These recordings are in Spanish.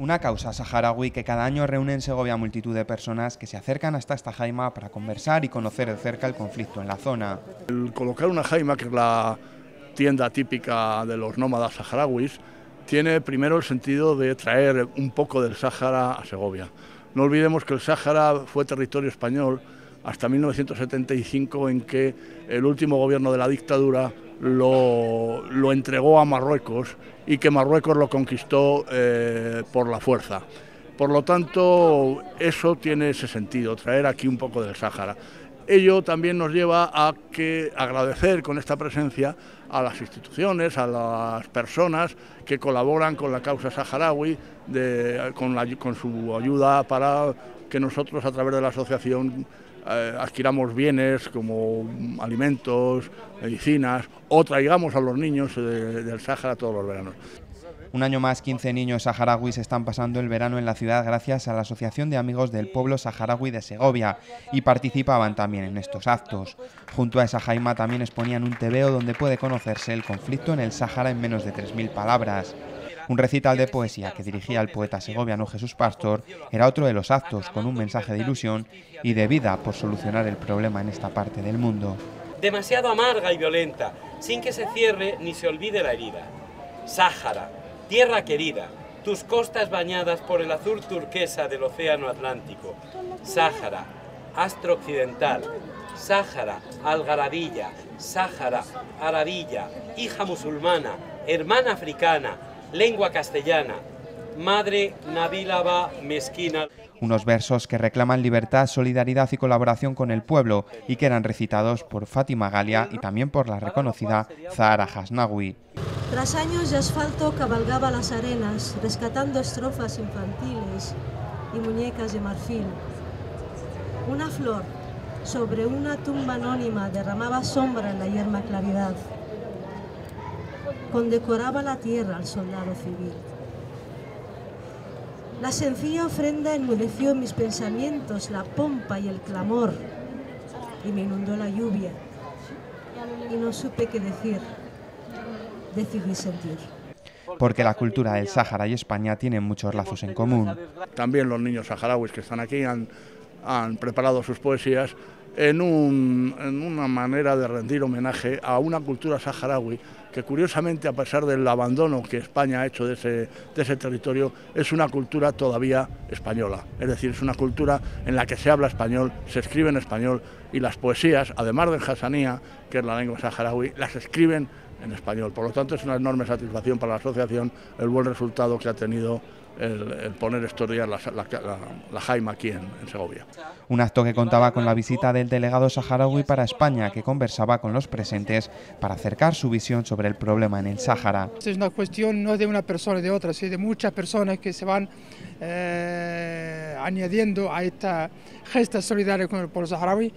Una causa saharaui que cada año reúne en Segovia multitud de personas que se acercan hasta esta jaima para conversar y conocer de cerca el conflicto en la zona. El colocar una jaima, que es la tienda típica de los nómadas saharauis, tiene primero el sentido de traer un poco del Sáhara a Segovia. No olvidemos que el Sáhara fue territorio español hasta 1975 en que el último gobierno de la dictadura lo, lo entregó a Marruecos y que Marruecos lo conquistó eh, por la fuerza. Por lo tanto, eso tiene ese sentido, traer aquí un poco del Sáhara. Ello también nos lleva a que agradecer con esta presencia a las instituciones, a las personas que colaboran con la causa saharaui, con, con su ayuda para que nosotros a través de la asociación eh, adquiramos bienes como alimentos, medicinas o traigamos a los niños del Sáhara todos los veranos. Un año más, 15 niños saharauis están pasando el verano en la ciudad gracias a la Asociación de Amigos del Pueblo Saharaui de Segovia y participaban también en estos actos. Junto a esa jaima también exponían un tebeo donde puede conocerse el conflicto en el Sáhara en menos de 3.000 palabras. Un recital de poesía que dirigía el poeta segoviano Jesús Pastor era otro de los actos con un mensaje de ilusión y de vida por solucionar el problema en esta parte del mundo. Demasiado amarga y violenta, sin que se cierre ni se olvide la herida. Sáhara, tierra querida, tus costas bañadas por el azul turquesa del océano Atlántico. Sáhara, astro occidental. Sáhara, algarabilla. Sáhara, arabilla, hija musulmana, hermana africana, lengua castellana, madre Nabilaba Mezquina. Unos versos que reclaman libertad, solidaridad y colaboración con el pueblo y que eran recitados por Fátima Galia y también por la reconocida Zahara Hasnawi. Tras años de asfalto cabalgaba las arenas, rescatando estrofas infantiles y muñecas de marfil. Una flor sobre una tumba anónima derramaba sombra en la yerma claridad condecoraba la tierra al soldado civil. La sencilla ofrenda enmudeció mis pensamientos, la pompa y el clamor, y me inundó la lluvia, y no supe qué decir, decidí sentir. Porque la cultura del Sáhara y España tienen muchos lazos en común. También los niños saharauis que están aquí han, han preparado sus poesías en, una manera de rendir homenaje a una cultura saharaui que curiosamente, a pesar del abandono que España ha hecho de ese, de ese territorio, es una cultura todavía española. Es decir, es una cultura en la que se habla español, se escribe en español y las poesías, además del hasanía, que es la lengua saharaui, las escriben en español. Por lo tanto, es una enorme satisfacción para la asociación el buen resultado que ha tenido el, poner estos días la, la, Jaima aquí en, Segovia. Un acto que contaba con la visita del delegado saharaui para España, que conversaba con los presentes para acercar su visión sobre el problema en el Sáhara. Es una cuestión no de una persona, de otra, sino de muchas personas que se van eh, añadiendo a esta gesta solidaria con el pueblo saharaui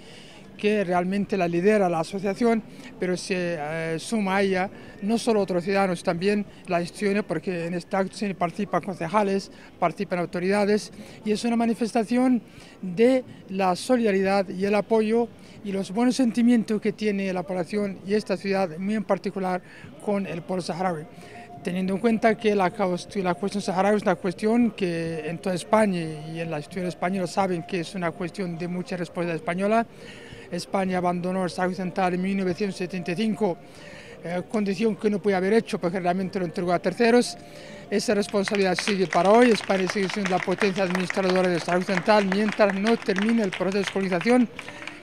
que realmente la lidera la asociación, pero se eh, suma a ella no solo otros ciudadanos, también las instituciones, porque en esta acción participan concejales, participan autoridades, y es una manifestación de la solidaridad y el apoyo y los buenos sentimientos que tiene la población y esta ciudad, muy en particular, con el pueblo saharaui teniendo en cuenta que la, la, cuestión saharaui es una cuestión que en toda España y en la historia española saben que es una cuestión de mucha responsabilidad española. España abandonó el Sahara Occidental en 1975, eh, condición que no podía haber hecho porque realmente lo entregó a terceros. Esa responsabilidad sigue para hoy. España sigue siendo la potencia administradora del Sahara Occidental mientras no termine el proceso de colonización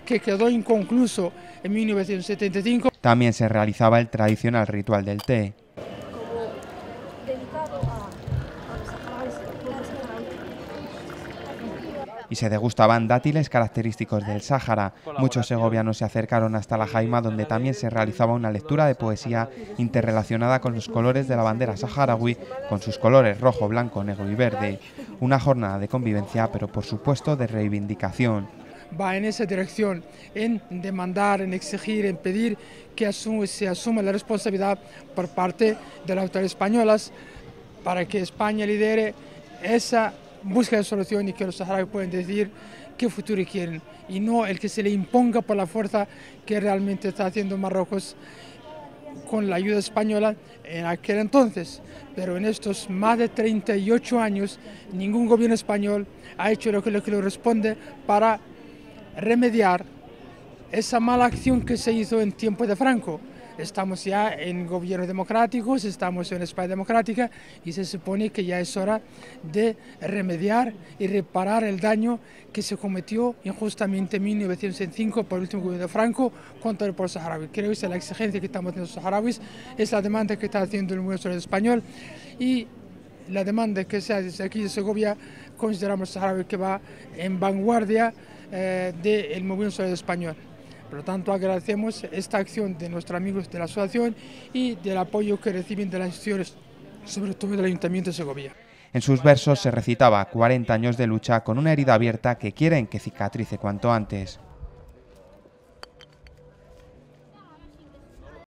que quedó inconcluso en 1975. También se realizaba el tradicional ritual del té. Y se degustaban dátiles característicos del Sáhara. Muchos segovianos se acercaron hasta la Jaima donde también se realizaba una lectura de poesía interrelacionada con los colores de la bandera saharaui, con sus colores rojo, blanco, negro y verde. Una jornada de convivencia, pero por supuesto de reivindicación va en esa dirección, en demandar, en exigir, en pedir que se asuma la responsabilidad por parte de las autoridades españolas para que España lidere esa busca de solución y que los saharauis pueden decir qué futuro quieren y no el que se le imponga por la fuerza que realmente está haciendo Marruecos con la ayuda española en aquel entonces, pero en estos más de 38 años ningún gobierno español ha hecho lo que le corresponde para remediar esa mala acción que se hizo en tiempo de Franco. Estamos ya en gobiernos democráticos, estamos en España democrática y se supone que ya es hora de remediar y reparar el daño que se cometió injustamente en 1905 por el último gobierno de Franco contra el pueblo saharaui. Creo que es la exigencia que estamos haciendo los saharauis, es la demanda que está haciendo el movimiento español y la demanda que se hace aquí de Segovia consideramos saharaui que va en vanguardia eh, del movimiento español. Por lo tanto, agradecemos esta acción de nuestros amigos de la asociación y del apoyo que reciben de las instituciones, sobre todo del Ayuntamiento de Segovia. En sus versos se recitaba 40 años de lucha con una herida abierta que quieren que cicatrice cuanto antes.